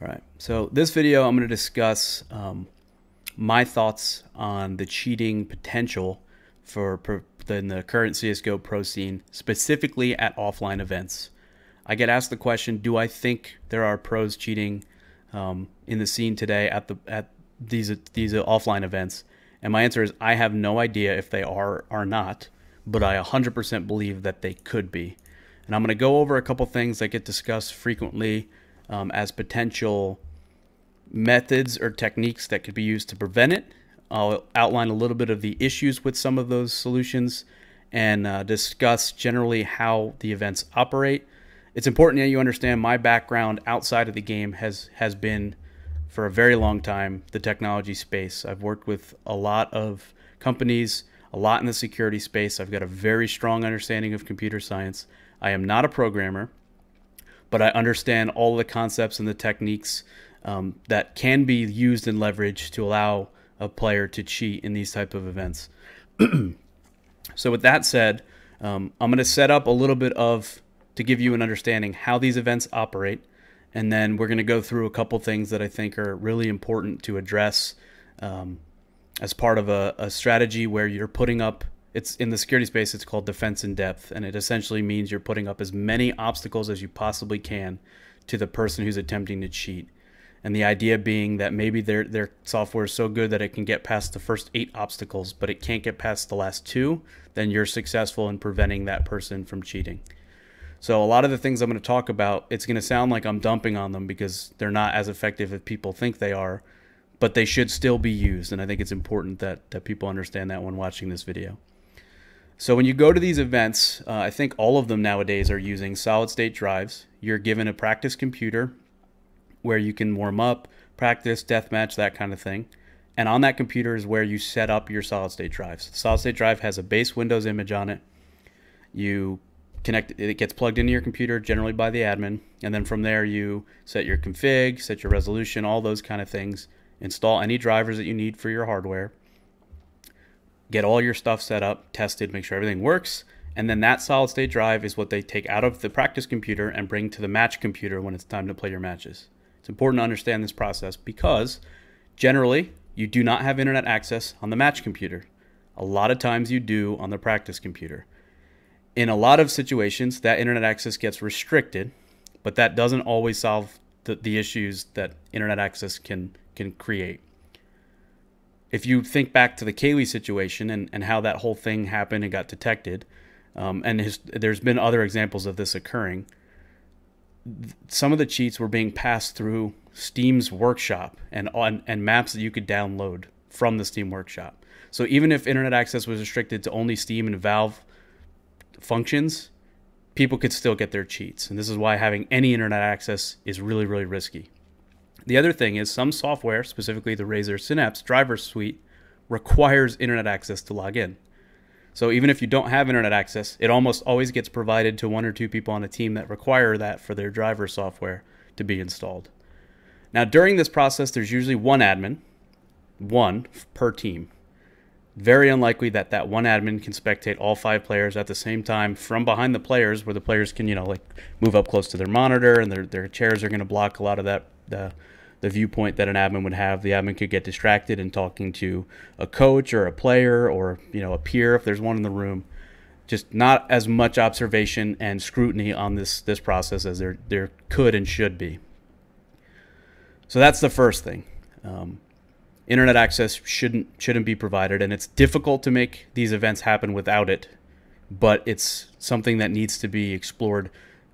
All right. So this video, I'm going to discuss um, my thoughts on the cheating potential for per, in the current CS:GO pro scene, specifically at offline events. I get asked the question, do I think there are pros cheating um, in the scene today at the at these these offline events? And my answer is I have no idea if they are or not, but I 100% believe that they could be. And I'm going to go over a couple things that get discussed frequently um, as potential methods or techniques that could be used to prevent it. I'll outline a little bit of the issues with some of those solutions and uh, discuss generally how the events operate. It's important that you understand my background outside of the game has has been for a very long time the technology space. I've worked with a lot of companies, a lot in the security space. I've got a very strong understanding of computer science. I am not a programmer, but I understand all the concepts and the techniques um, that can be used and leveraged to allow a player to cheat in these type of events. so with that said, um, I'm going to set up a little bit of to give you an understanding how these events operate, and then we're going to go through a couple things that I think are really important to address um, as part of a, a strategy where you're putting up. It's in the security space. It's called defense in depth, and it essentially means you're putting up as many obstacles as you possibly can to the person who's attempting to cheat and the idea being that maybe their their software is so good that it can get past the first eight obstacles, but it can't get past the last two, then you're successful in preventing that person from cheating. So a lot of the things I'm going to talk about, it's going to sound like I'm dumping on them because they're not as effective as people think they are, but they should still be used, and I think it's important that that people understand that when watching this video. So when you go to these events, uh, I think all of them nowadays are using solid state drives. You're given a practice computer where you can warm up, practice, deathmatch, that kind of thing. And on that computer is where you set up your solid state drives. The solid state drive has a base Windows image on it. You connect it gets plugged into your computer generally by the admin and then from there you set your config set your resolution all those kind of things install any drivers that you need for your hardware get all your stuff set up tested make sure everything works and then that solid state drive is what they take out of the practice computer and bring to the match computer when it's time to play your matches it's important to understand this process because generally you do not have internet access on the match computer. A lot of times you do on the practice computer. In a lot of situations, that internet access gets restricted, but that doesn't always solve the, the issues that internet access can can create. If you think back to the KQLY situation and, and how that whole thing happened and got detected, um, and his, there's been other examples of this occurring, some of the cheats were being passed through Steam's workshop and on and maps that you could download from the Steam workshop. So even if internet access was restricted to only Steam and Valve functions, people could still get their cheats. And this is why having any internet access is really, really risky. The other thing is some software, specifically the Razer Synapse driver suite, requires internet access to log in. So even if you don't have internet access, it almost always gets provided to one or two people on a team that require that for their driver software to be installed. Now, during this process, there's usually one admin, one per team. Very unlikely that that one admin can spectate all five players at the same time from behind the players, where the players can, you know, like move up close to their monitor and their, their chairs are going to block a lot of that the viewpoint that an admin would have. The admin could get distracted in talking to a coach or a player or you know a peer if there's one in the room. Just not as much observation and scrutiny on this this process as there there could and should be. So that's the first thing. Um, internet access shouldn't shouldn't be provided, and it's difficult to make these events happen without it. But it's something that needs to be explored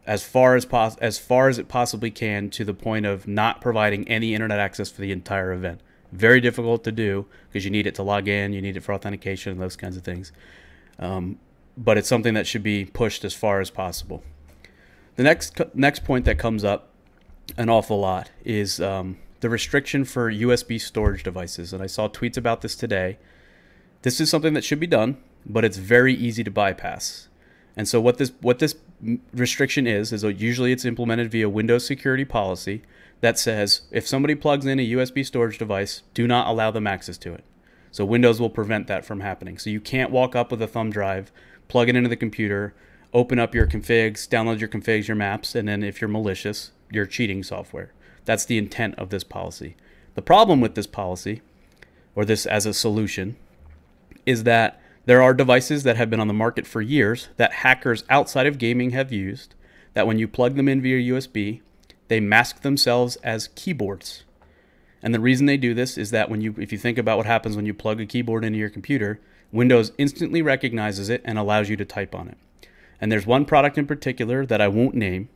as far as pos- as far as it possibly can to the point of not providing any internet access for the entire event. Very difficult to do because you need it to log in, you need it for authentication and those kinds of things. Um, but it's something that should be pushed as far as possible. The next next point that comes up an awful lot is um, the restriction for USB storage devices, and I saw tweets about this today. This is something that should be done, but it's very easy to bypass. And so what this what this restriction is is usually it's implemented via Windows security policy that says if somebody plugs in a USB storage device, do not allow them access to it. So Windows will prevent that from happening. So you can't walk up with a thumb drive, plug it into the computer, open up your configs, download your configs, your maps, and then if you're malicious, you're cheating software. That's the intent of this policy. The problem with this policy, or this as a solution, is that there are devices that have been on the market for years that hackers outside of gaming have used that when you plug them in via USB, they mask themselves as keyboards. And the reason they do this is that when you if you think about what happens when you plug a keyboard into your computer, Windows instantly recognizes it and allows you to type on it. And there's one product in particular that I won't name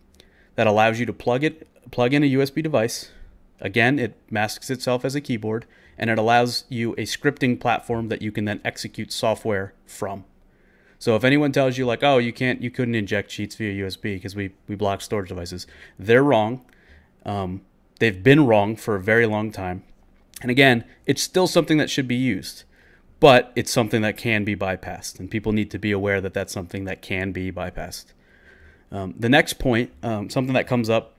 that allows you to plug it plug in a USB device. Again, it masks itself as a keyboard and it allows you a scripting platform that you can then execute software from. So if anyone tells you like, "Oh, you can't you couldn't inject cheats via USB because we we block storage devices." They're wrong. Um, they've been wrong for a very long time. And again, it's still something that should be used but it's something that can be bypassed, and people need to be aware that that's something that can be bypassed. Um, the next point, um, something that comes up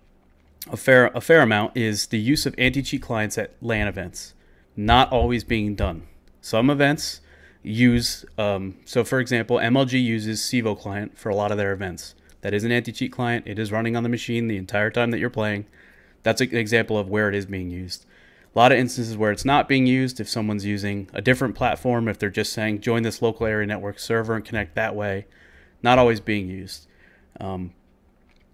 a fair a fair amount, is the use of anti-cheat clients at LAN events. Not always being done. Some events use um, so, for example, MLG uses CEVO client for a lot of their events. That is an anti-cheat client. It is running on the machine the entire time that you're playing. That's an example of where it is being used. A lot of instances where it's not being used, if someone's using a different platform, if they're just saying join this local area network server and connect that way, not always being used. Um,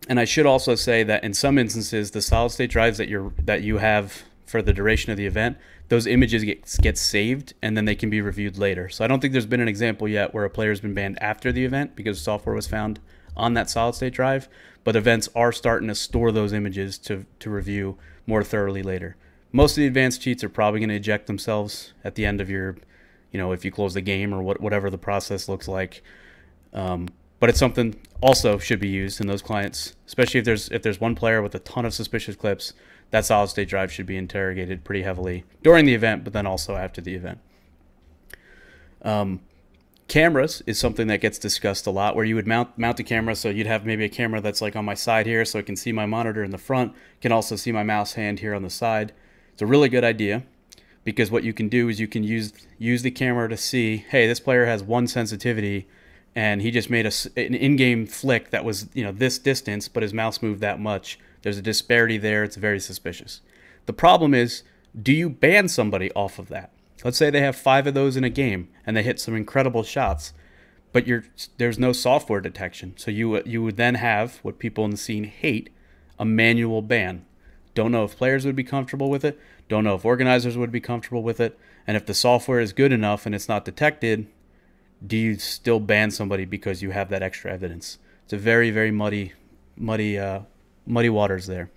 and I should also say that in some instances, the solid state drives that you that you have for the duration of the event, those images get, get saved and then they can be reviewed later. So I don't think there's been an example yet where a player's been banned after the event because software was found on that solid state drive, but events are starting to store those images to, to review more thoroughly later most of the advanced cheats are probably going to eject themselves at the end of your, you know, if you close the game or what, whatever the process looks like. Um, but it's something also should be used in those clients, especially if there's if there's one player with a ton of suspicious clips. That solid state drive should be interrogated pretty heavily during the event, but then also after the event. Um, cameras is something that gets discussed a lot where you would mount mount a camera so you'd have maybe a camera that's like on my side here so I can see my monitor in the front can also see my mouse hand here on the side it's a really good idea because what you can do is you can use use the camera to see, hey, this player has one sensitivity and he just made a, an in-game flick that was, you know, this distance, but his mouse moved that much. There's a disparity there. It's very suspicious. The problem is, do you ban somebody off of that? Let's say they have five of those in a game and they hit some incredible shots, but you're, there's no software detection. So you you would then have what people in the scene hate, a manual ban. Don't know if players would be comfortable with it. Don't know if organizers would be comfortable with it. And if the software is good enough and it's not detected, do you still ban somebody because you have that extra evidence? It's a very, very muddy, muddy, uh, muddy waters there.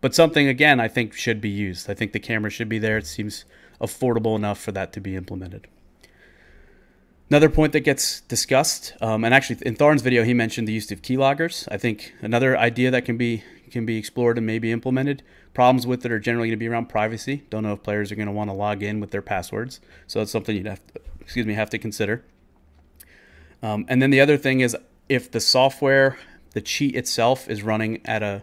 But something again, I think should be used. I think the camera should be there. It seems affordable enough for that to be implemented. Another point that gets discussed, um, and actually in Thorin's video, he mentioned the use of keyloggers. I think another idea that can be can be explored and maybe implemented. Problems with it are generally going to be around privacy. Don't know if players are going to want to log in with their passwords, so that's something you'd have to, excuse me have to consider. Um, and then the other thing is if the software, the cheat itself, is running at a,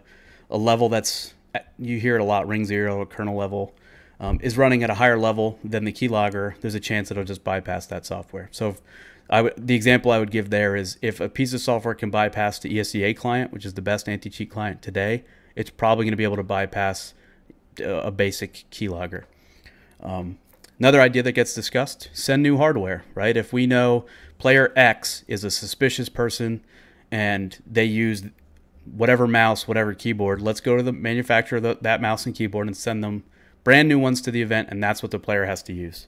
a level that's you hear it a lot, ring zero kernel level, um, is running at a higher level than the keylogger, there's a chance it'll just bypass that software. So if, the example I would give there is if a piece of software can bypass the ESEA client, which is the best anti-cheat client today, it's probably going to be able to bypass uh, a basic keylogger. Um, another idea that gets discussed: send new hardware. Right? If we know player X is a suspicious person and they use whatever mouse, whatever keyboard, let's go to the manufacturer of that mouse and keyboard and send them brand new ones to the event, and that's what the player has to use.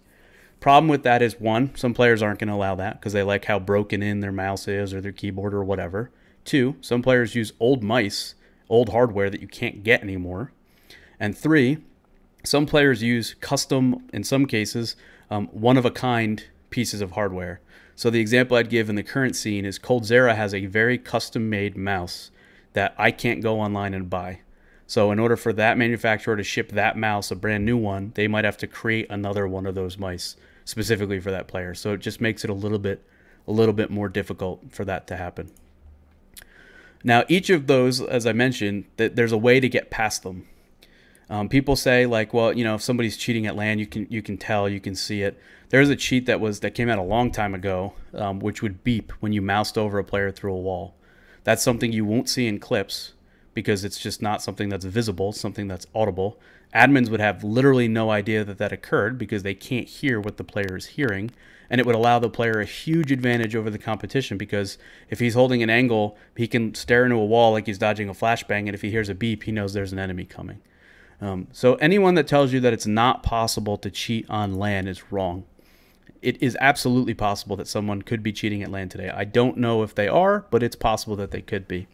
Problem with that is one, some players aren't going to allow that because they like how broken in their mouse is or their keyboard or whatever. Two, some players use old mice, old hardware that you can't get anymore. And three, some players use custom, in some cases, um, one of a kind pieces of hardware. So the example I'd give in the current scene is Coldzera has a very custom made mouse that I can't go online and buy. So in order for that manufacturer to ship that mouse, a brand new one, they might have to create another one of those mice specifically for that player. So it just makes it a little bit a little bit more difficult for that to happen. Now, each of those, as I mentioned, that there's a way to get past them. Um, people say like, well, you know, if somebody's cheating at LAN, you can you can tell, you can see it. There's a cheat that was that came out a long time ago, um, which would beep when you moused over a player through a wall. That's something you won't see in clips because it's just not something that's visible, something that's audible. Admins would have literally no idea that that occurred because they can't hear what the player is hearing. And it would allow the player a huge advantage over the competition because if he's holding an angle, he can stare into a wall like he's dodging a flashbang. And if he hears a beep, he knows there's an enemy coming. Um, so anyone that tells you that it's not possible to cheat on LAN is wrong. It is absolutely possible that someone could be cheating at LAN today. I don't know if they are, but it's possible that they could be.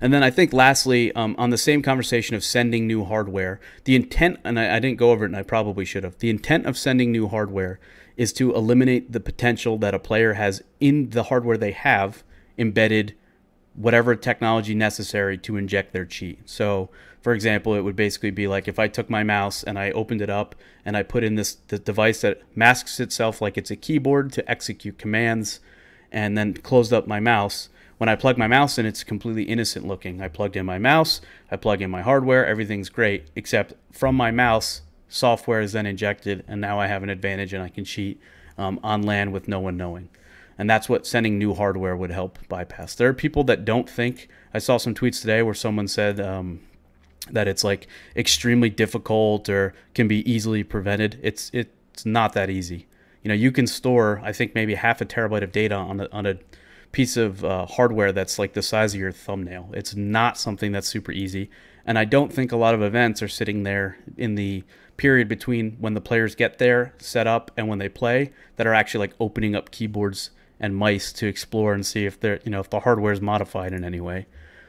And then I think lastly, um, on the same conversation of sending new hardware, the intent, and I, I, didn't go over it and I probably should have, the intent of sending new hardware is to eliminate the potential that a player has in the hardware they have embedded whatever technology necessary to inject their cheat. So, for example, it would basically be like if I took my mouse and I opened it up and I put in this device that masks itself like it's a keyboard to execute commands and then closed up my mouse. When I plug my mouse in, it's completely innocent looking. I plugged in my mouse, I plug in my hardware, everything's great, except from my mouse, software is then injected, and now I have an advantage and I can cheat um, on LAN with no one knowing and that's what sending new hardware would help bypass. There are people that don't think. I saw some tweets today where someone said um, that it's like extremely difficult or can be easily prevented. It's it's not that easy. You know, you can store I think maybe half a terabyte of data on a, on a piece of uh, hardware that's like the size of your thumbnail. It's not something that's super easy, and I don't think a lot of events are sitting there in the period between when the players get there set up and when they play that are actually like opening up keyboards and mice to explore and see if they're you know if the hardware is modified in any way.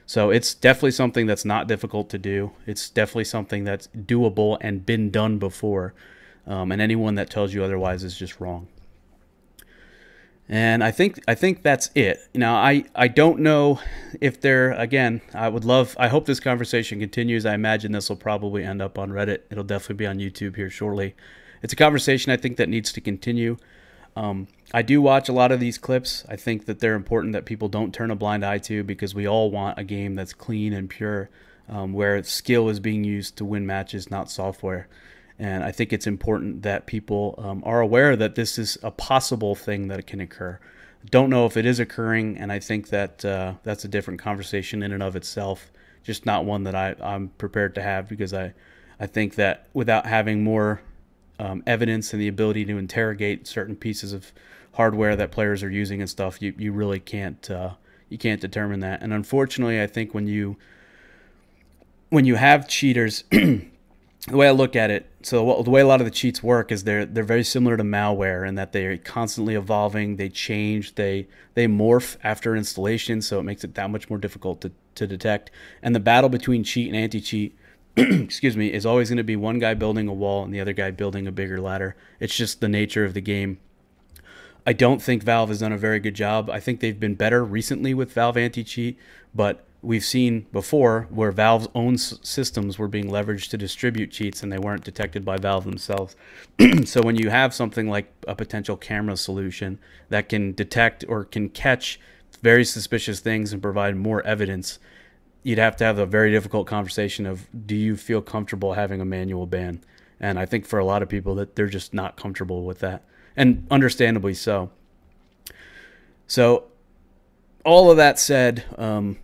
So it's definitely something that's not difficult to do. It's definitely something that's doable and been done before. Um, and anyone that tells you otherwise is just wrong. And I think I think that's it. Now I I don't know if there again. I would love. I hope this conversation continues. I imagine this will probably end up on Reddit. It'll definitely be on YouTube here shortly. It's a conversation I think that needs to continue. Um, I do watch a lot of these clips. I think that they're important that people don't turn a blind eye to because we all want a game that's clean and pure, um, where skill is being used to win matches, not software. And I think it's important that people um, are aware that this is a possible thing that can occur. Don't know if it is occurring, and I think that uh, that's a different conversation in and of itself. Just not one that I, I'm prepared to have because I, I think that without having more um, evidence and the ability to interrogate certain pieces of hardware that players are using and stuff, you, you really can't uh, you can't determine that. And unfortunately, I think when you when you have cheaters, the way I look at it, so the way a lot of the cheats work is they're they're very similar to malware in that they're constantly evolving, they change, they they morph after installation, so it makes it that much more difficult to, to detect. And the battle between cheat and anti-cheat excuse me, is always going to be one guy building a wall and the other guy building a bigger ladder. It's just the nature of the game. I don't think Valve has done a very good job. I think they've been better recently with Valve anti cheat, but we've seen before where Valve's own systems were being leveraged to distribute cheats and they weren't detected by Valve themselves. so when you have something like a potential camera solution that can detect or can catch very suspicious things and provide more evidence, you'd have to have a very difficult conversation of do you feel comfortable having a manual ban? And I think for a lot of people that they're just not comfortable with that, and understandably so. So, all of that said, um,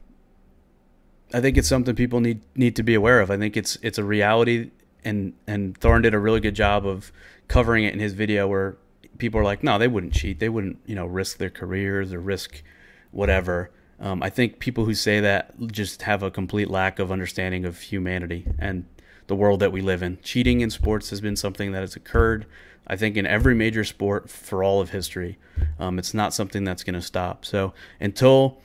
I think it's something people need need to be aware of. I think it's it's a reality, and and Thorin did a really good job of covering it in his video where people are like, no, they wouldn't cheat, they wouldn't you know risk their careers or risk whatever. Um, I think people who say that just have a complete lack of understanding of humanity and the world that we live in. Cheating in sports has been something that has occurred, I think, in every major sport for all of history. Um, it's not something that's going to stop. So until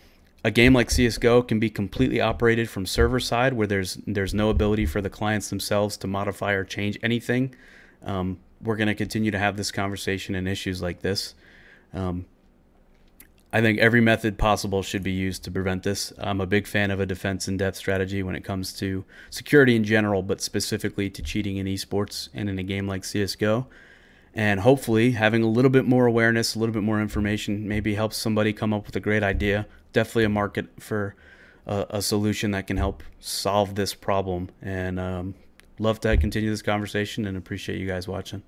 a game like CS:GO can be completely operated from server side, where there's there's no ability for the clients themselves to modify or change anything, um, we're going to continue to have this conversation and issues like this. Um, I think every method possible should be used to prevent this. I'm a big fan of a defense in depth strategy when it comes to security in general, but specifically to cheating in esports and in a game like CSGO. And hopefully, having a little bit more awareness, a little bit more information, maybe helps somebody come up with a great idea. Definitely a market for a, a solution that can help solve this problem. And um, love to continue this conversation and appreciate you guys watching.